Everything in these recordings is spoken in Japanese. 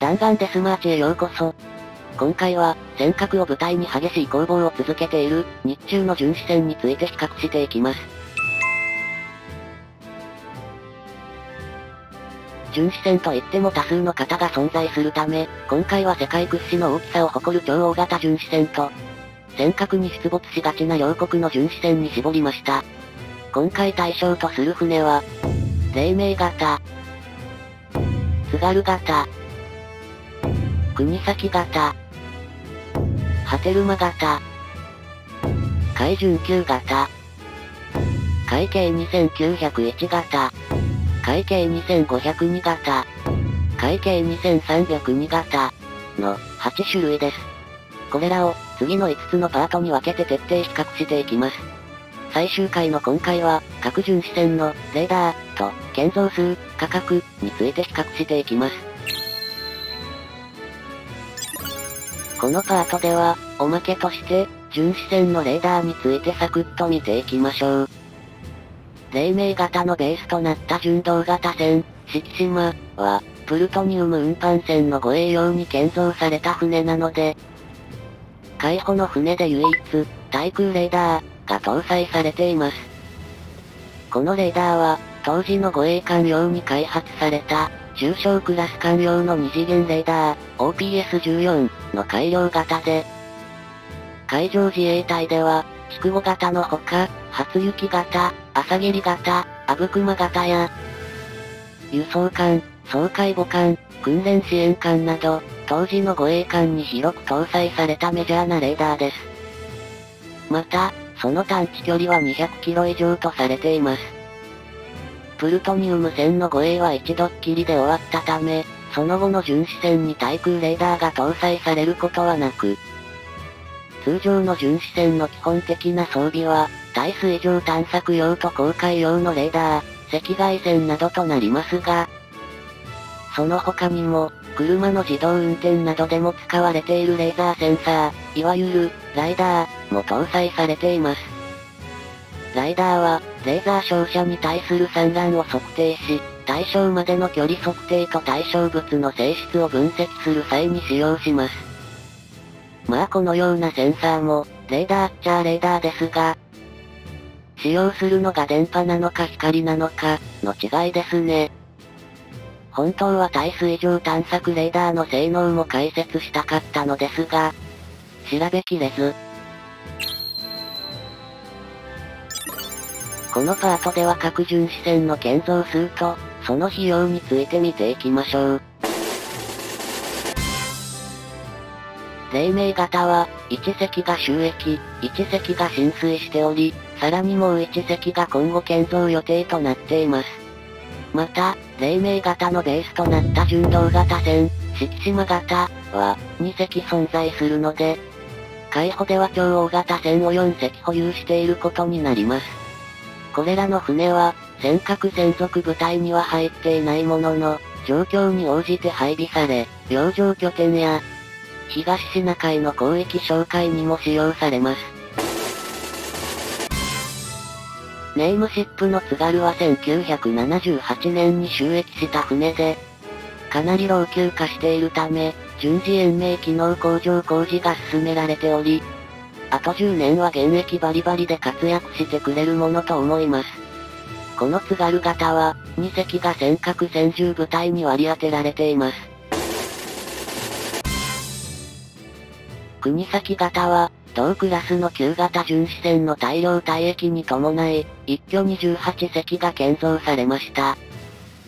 弾丸デスマーチへようこそ。今回は、尖閣を舞台に激しい攻防を続けている、日中の巡視船について比較していきます。巡視船といっても多数の方が存在するため、今回は世界屈指の大きさを誇る超大型巡視船と、尖閣に出没しがちな両国の巡視船に絞りました。今回対象とする船は、黎明型、津軽型、国崎型、波照間型、海準急型、海警2901型、海警2502型、海警2302型。の8種類です。これらを次の5つのパートに分けて徹底比較していきます。最終回の今回は、各巡視船のレーダーと建造数、価格について比較していきます。このパートでは、おまけとして、巡視船のレーダーについてサクッと見ていきましょう。黎明型のベースとなった純動型船、四季島は、プルトニウム運搬船の護衛用に建造された船なので、海保の船で唯一、対空レーダーが搭載されています。このレーダーは、当時の護衛艦用に開発された、中小クラス艦用の二次元レーダー、OPS-14 の改良型で、海上自衛隊では、筑後型のほか、初雪型、朝霧型、阿武隈型や、輸送艦、総会母艦、訓練支援艦など、当時の護衛艦に広く搭載されたメジャーなレーダーです。また、その探知距離は200キロ以上とされています。プルトニウム船の護衛は一度っきりで終わったため、その後の巡視船に対空レーダーが搭載されることはなく、通常の巡視船の基本的な装備は、耐水上探索用と航海用のレーダー、赤外線などとなりますが、その他にも、車の自動運転などでも使われているレーザーセンサー、いわゆる、ライダー、も搭載されています。ライダーは、レーザー照射に対する散乱を測定し、対象までの距離測定と対象物の性質を分析する際に使用します。まあこのようなセンサーも、レーダーっちゃレーダーですが、使用するのが電波なのか光なのか、の違いですね。本当は耐水上探索レーダーの性能も解説したかったのですが、調べきれず。このパートでは各巡視船の建造数と、その費用について見ていきましょう。黎明型は、1隻が収益、1隻が浸水しており、さらにもう1隻が今後建造予定となっています。また、黎明型のベースとなった純動型船、四季島型は2隻存在するので、海保では超大型船を4隻保有していることになります。これらの船は、尖閣専属部隊には入っていないものの、状況に応じて配備され、洋上拠点や、東シナ海の広域哨戒にも使用されます。ネームシップの津軽は1978年に収益した船で、かなり老朽化しているため、順次延命機能向上工事が進められており、あと10年は現役バリバリで活躍してくれるものと思います。この津軽型は、2隻が尖閣戦銃部隊に割り当てられています。国崎型は、同クラスの旧型巡視船の大量退役に伴い、一挙28隻が建造されました。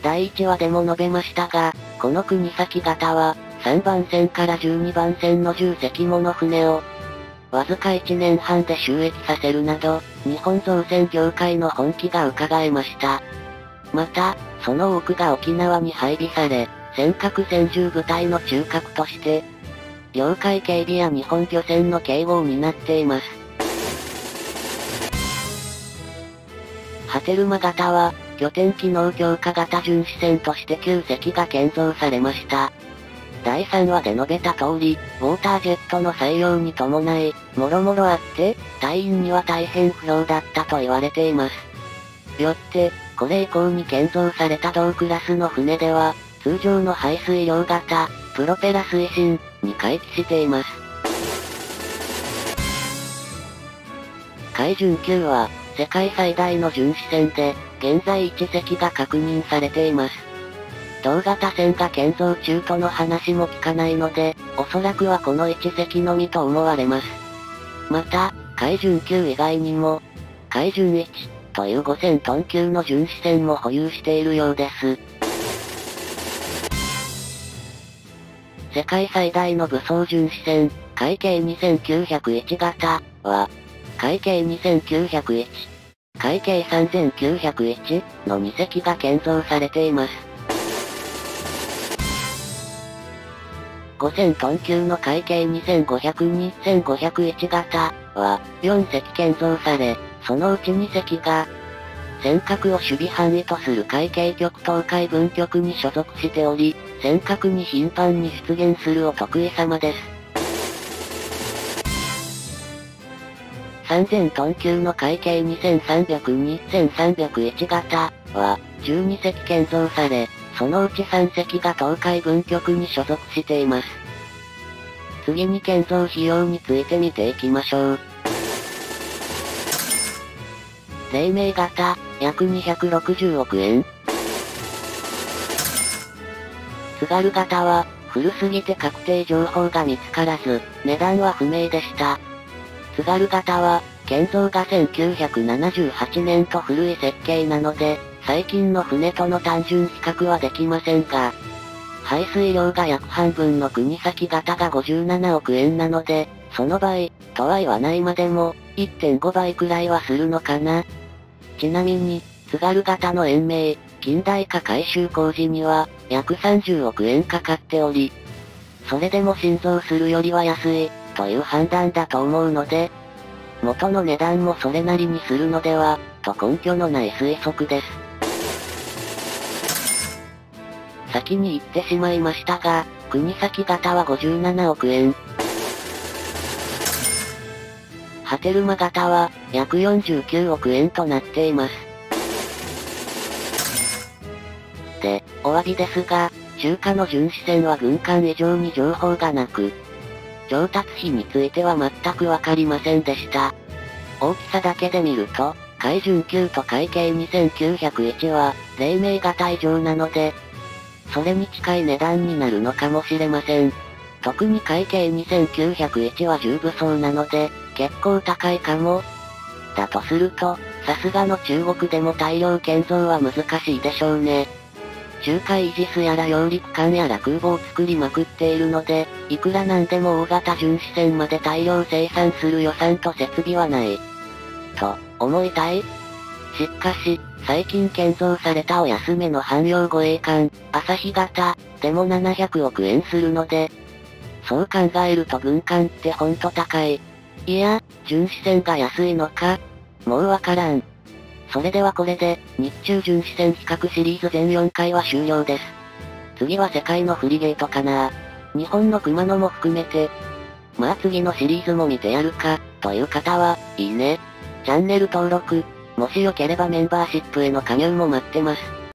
第1話でも述べましたが、この国先型は、3番線から12番線の10隻もの船を、わずか1年半で収益させるなど、日本造船業界の本気が伺えました。また、その多くが沖縄に配備され、尖閣戦銃部隊の中核として、領海警備や日本漁船の警護を担っています。波照間型は、拠点機能強化型巡視船として9隻が建造されました。第3話で述べた通り、ウォータージェットの採用に伴い、もろもろあって、隊員には大変不評だったと言われています。よって、これ以降に建造された同クラスの船では、通常の排水量型、プロペラ推進に回帰しています。海巡級は、世界最大の巡視船で、現在1隻が確認されています。同型船が建造中との話も聞かないので、おそらくはこの1隻のみと思われます。また、海巡級以外にも、海巡1という5000トン級の巡視船も保有しているようです。世界最大の武装巡視船、海警2901型は、海警2901、海警3901の2隻が建造されています。5000トン級の海警2502、1501型は4隻建造され、そのうち2隻が、尖閣を守備範囲とする海警局東海分局に所属しており、尖閣に頻繁に出現するお得意様です。3000トン級の海警2302、1301型は12隻建造され、そのうち3隻が東海分局に所属しています。次に建造費用について見ていきましょう。黎明型、約260億円。津軽型は、古すぎて確定情報が見つからず、値段は不明でした。津軽型は、建造が1978年と古い設計なので、最近の船との単純比較はできませんが、排水量が約半分の国先型が57億円なので、その倍、とは言わないまでも、1.5倍くらいはするのかな。ちなみに、津軽型の延命、近代化改修工事には、約30億円かかっており、それでも心臓するよりは安い、という判断だと思うので、元の値段もそれなりにするのでは、と根拠のない推測です。先に言ってしまいましたが、国先型は57億円。ハテルマ型は、約49億円となっています。で、お詫びですが、中華の巡視船は軍艦以上に情報がなく、調達費については全くわかりませんでした。大きさだけで見ると、海巡級と海警2901は、黎明型以上なので、それに近い値段になるのかもしれません。特に海警2901は重武装なので、結構高いかも。だとすると、さすがの中国でも大量建造は難しいでしょうね。中海イージスやら揚陸艦やら空母を作りまくっているので、いくらなんでも大型巡視船まで大量生産する予算と設備はない。と、思いたいしかし、最近建造されたお安めの汎用護衛艦、朝日型、でも700億円するので、そう考えると軍艦ってほんと高い。いや、巡視船が安いのかもうわからん。それではこれで、日中巡視船比較シリーズ全4回は終了です。次は世界のフリゲートかな日本の熊野も含めて。まあ次のシリーズも見てやるか、という方は、いいね。チャンネル登録、もしよければメンバーシップへの加入も待ってます。